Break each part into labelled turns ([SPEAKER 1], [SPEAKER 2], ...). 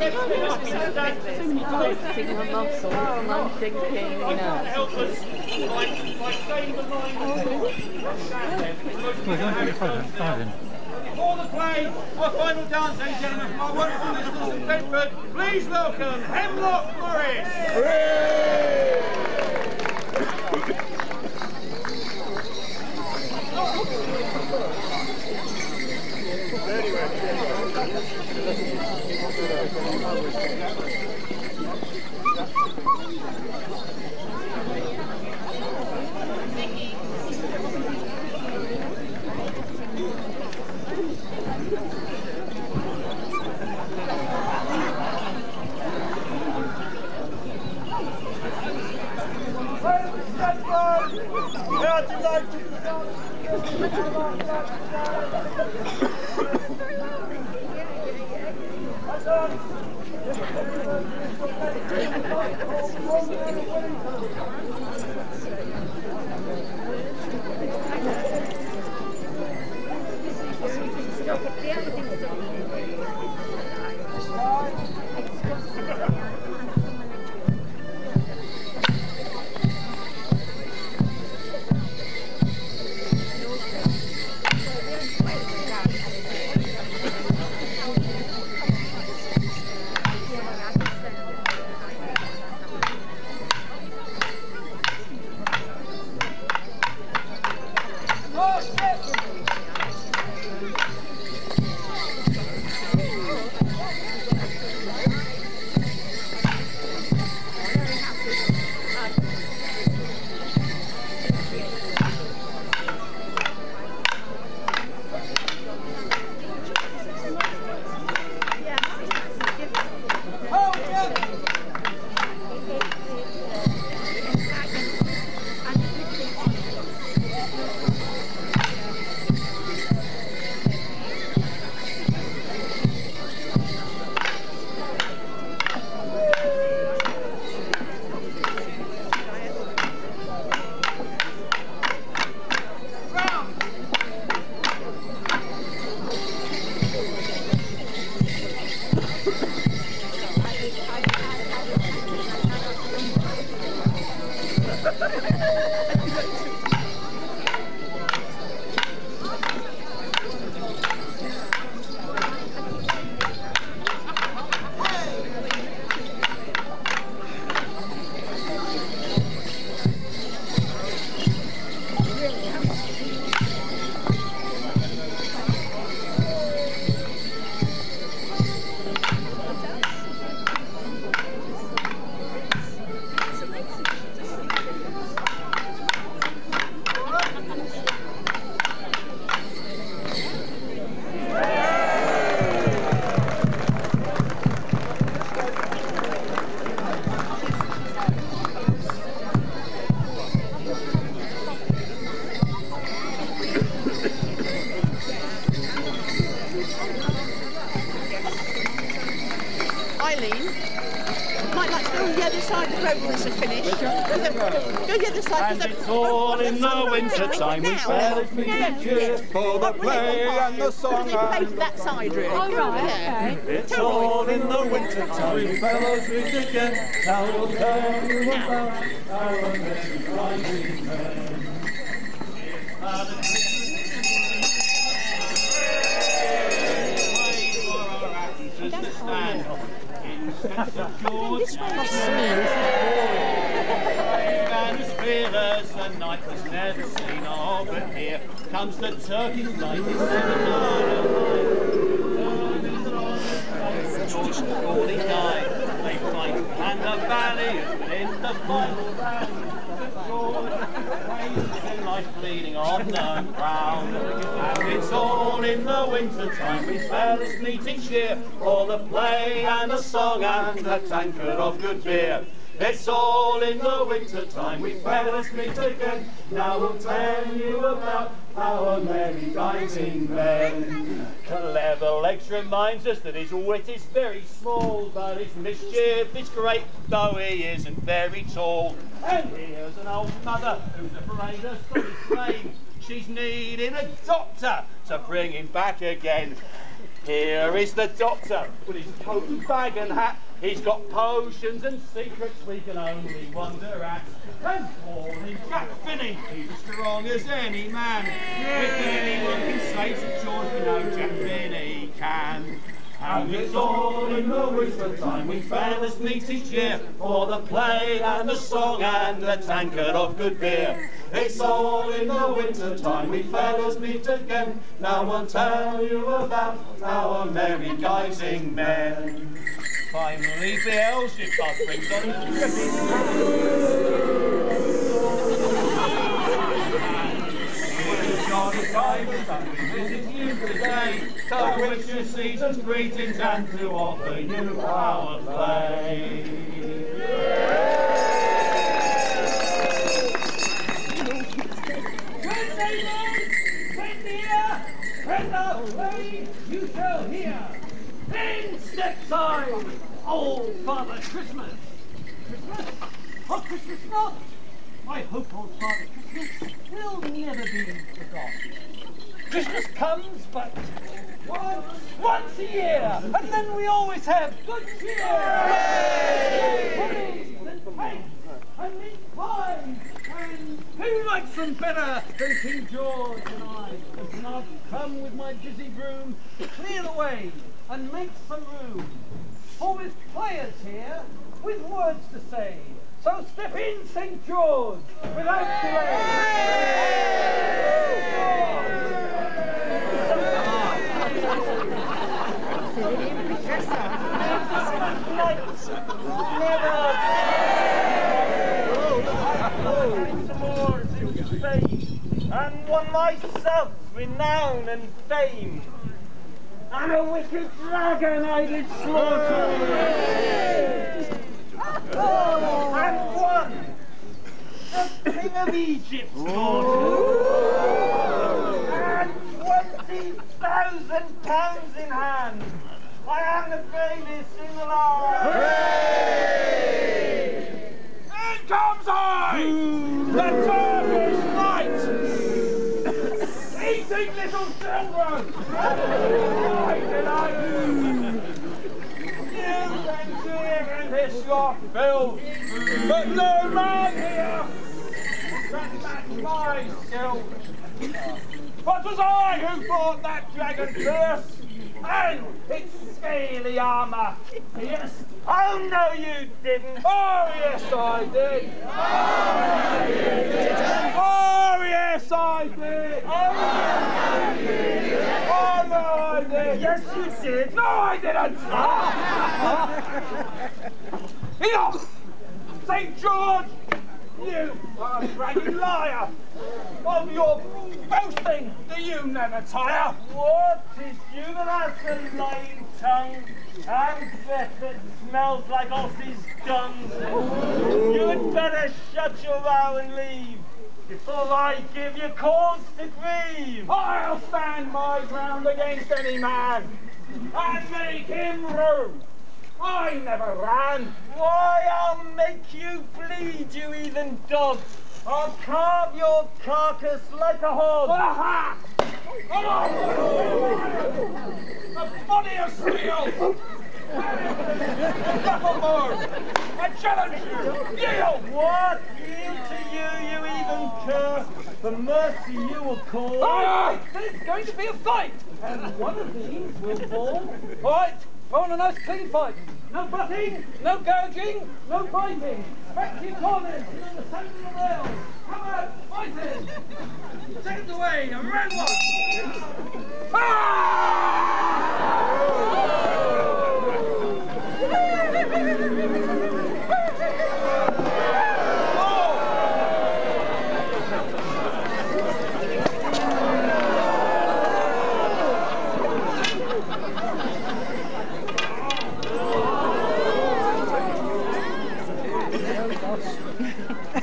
[SPEAKER 1] A love song and I'm
[SPEAKER 2] saying the play, our final dance, ladies and gentlemen, our wonderful listeners in Bedford, please welcome Hemlock Morris.
[SPEAKER 3] Eileen, Thank you. Thank you. Go the other.
[SPEAKER 2] And it's all in the winter time, we fellas meet and for the play and the song
[SPEAKER 3] They play to that side, really.
[SPEAKER 1] Oh, right, okay.
[SPEAKER 2] It's all in the winter time, we fellows meet again. Now we'll tell you about And as fearless a night was never seen, oh, but here comes the Turkish lady George Gordon died. They fight and the valley and in the final. George life bleeding on the ground. And it's all in the winter time. We fellas meet and cheer for the play and the song and a tankard of good beer. It's all in the winter time. We fellas meet again. Now we'll tell you about our merry rising men. Clever Legs reminds us that his wit is very small, but his mischief is great, though he isn't very tall. And here's an old mother who's afraid her son is. She's needing a doctor to bring him back again. Here is the doctor with his coat and bag and hat. He's got potions and secrets we can only wonder at. And morning, Jack Finney, he's strong as any man. If anyone can say St George, we know Jack Finney can. And it's all in the winter time we fellas meet each year for the play and the song and the tankard of good beer. It's all in the winter time we fellas meet again. Now I'll tell you about our merry guising men. Finally, Beelzebub brings on Johnny Divers and we visit you today season's greetings and to offer you our play.
[SPEAKER 4] Good neighbors, friend here, friend of way, you shall hear. I, old Father Christmas. Christmas? Oh, Christmas not. I hope old Father Christmas will never be forgotten. Christmas comes but once, once a year, and then we always have good cheer. Puddings and cakes and meat pies, and who likes them better than King George and I? And I've come with my busy broom to clear the way and make some room. For with players here, with words to say, so step in, St. George, without delay.
[SPEAKER 5] and won myself renown and fame. And a wicked dragon I did slaughter. And one, the king of Egypt slaughtered. And twenty thousand pounds in hand. I am the bravest in the land. In comes I, the Turkish knight, eating little children. Fill, but no man here can match my skill. But was I who that dragon its scaly armour. Oh no, you didn't. Oh yes, I did. Oh. Oh yes, I did. Oh. I did. Yes, you did. No, I didn't. Enough. St. George, you are a bragging liar. Of your boasting, do you never tire? What is you that has a lying tongue and breath that smells like horses' guns? You had better shut your mouth and leave before I give you cause to grieve. I'll stand my ground against any man and make him rue. I never ran. Why, I'll make you bleed, you heathen dog. I'll carve your carcass like a hog. Aha! A body of steel! Dufflemore! I challenge you! Yield! What? Yield you, you heathen cur? The mercy you will call. Ah!
[SPEAKER 4] Aye, there's going to be a fight, and one of these will fall. All right, I want a nice clean fight. No butting, no gouging, no biting. Back to your corners, and on the centre of the rail. Come out, fighting. Seconds away, and round one.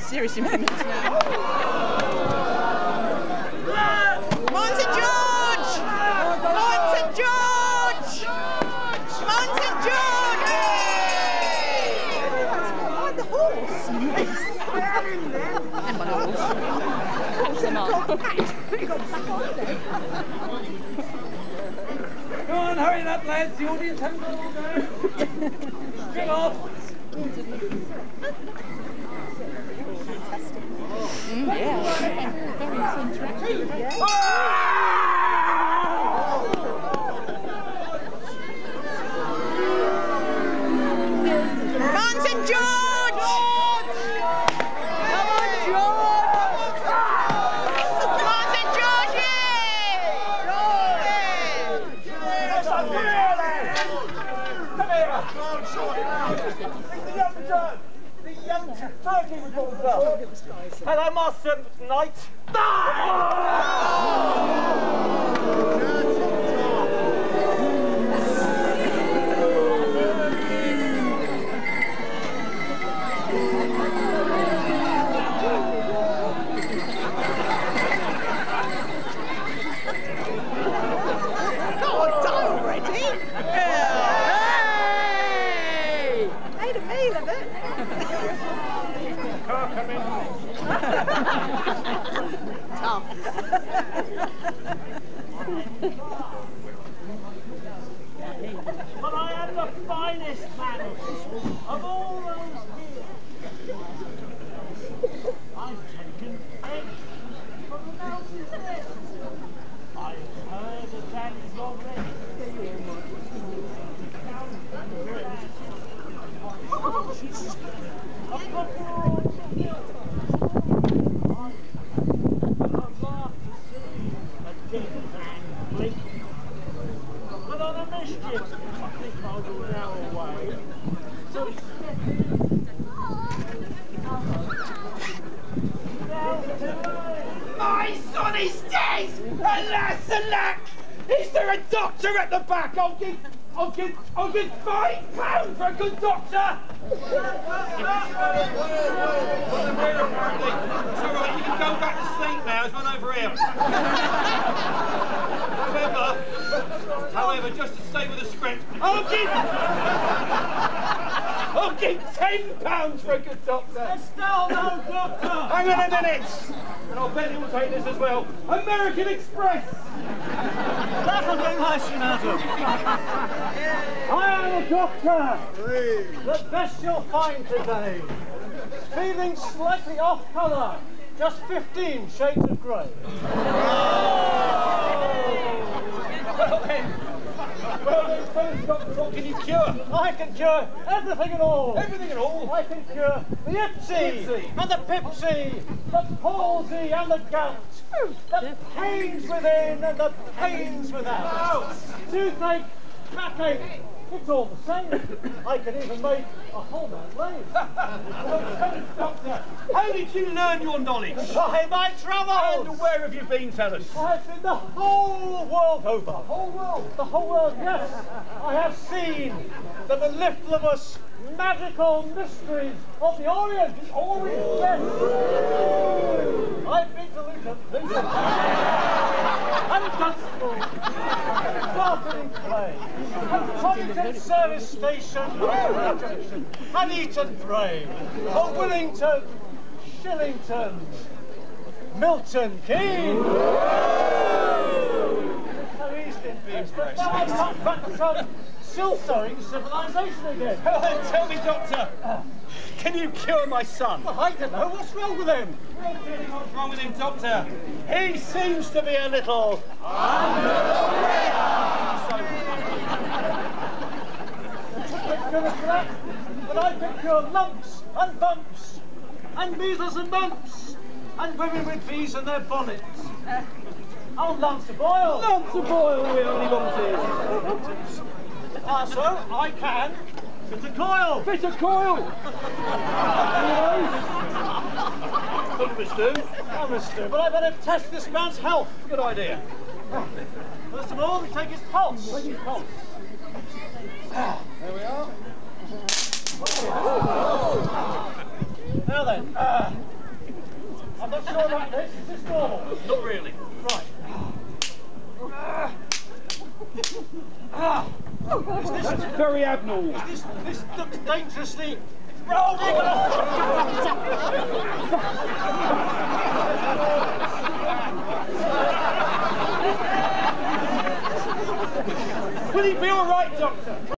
[SPEAKER 3] Seriously, moments now. Come on, St George! Come on, St George! Come on, St George! Hey! the horse.
[SPEAKER 1] And my horse. Of course I'm not.
[SPEAKER 3] Got back on there.
[SPEAKER 4] Come on, hurry up, lads. The audience haven't got all day. Get off.
[SPEAKER 3] Martin
[SPEAKER 5] mm. Finest of all those here. I've taken eggs from the mountains there. I've heard that that is already. A proper old meal. I'd love to see a dead man blink but on a mischief, I think I will now away. So step in. Now to
[SPEAKER 4] My son is dead! Alas, alack! Is there a doctor at the back? I'll give, I'll give, I'll give five pounds for a good doctor!
[SPEAKER 2] It's all right, you can go back to sleep now. There's one over here. However, just to stay with the script,
[SPEAKER 4] I'll give, I'll give ten pounds for a good doctor!
[SPEAKER 5] Still no doctor!
[SPEAKER 4] Hang on a minute! And I'll bet you'll take this as well. American Express!
[SPEAKER 5] That'll be nice, madam.
[SPEAKER 4] I am a doctor! The best you'll find today. Feeling slightly off colour. Just 15 shades of grey. well then, doctor, what can you cure? I can cure everything and all. Everything and all? I can cure the ipsy, and the pipsy, the palsy and the gout, the pains within and the pains without. Toothache, backache, it's all the same. I can even make a whole man lame. doctor,
[SPEAKER 2] how did you learn your knowledge?
[SPEAKER 4] by my travels.
[SPEAKER 2] And where have you been, tell us?
[SPEAKER 4] I've been the whole world over. The whole world? The whole world, yes. I have seen the mellifluous magical mysteries of the Orient. The Orient, yes. I've been to Luton, Luton. and Dunstable, and Barton-le-Clay, and Service Station, and Eaton Bray, and Willington, Shillington, Milton Keynes. No East Indies, but now I've come back to some still sowing civilization again.
[SPEAKER 2] Tell me, Doctor, can you cure my son?
[SPEAKER 4] Well, I don't know, what's wrong with him?
[SPEAKER 2] What's wrong with him, Doctor?
[SPEAKER 4] He seems to be a little... Under for that, but I can cure lumps and bumps and measles and mumps and women with V's in their bonnets. Oh, lumps of oil! Lumps of oil, we only wanted. Ah, so I can fit a coil. Fit a coil. Do. That must do. But I better test this man's health.
[SPEAKER 2] Good idea.
[SPEAKER 4] First of all, we take his pulse. Take his pulse. There we are. Now then, uh, I'm not sure about this. Is this normal?
[SPEAKER 2] Not really.
[SPEAKER 4] Right. Ah. Is this
[SPEAKER 2] Very abnormal.
[SPEAKER 4] Is this this looks dangerously.
[SPEAKER 5] Will he be all right, Doctor?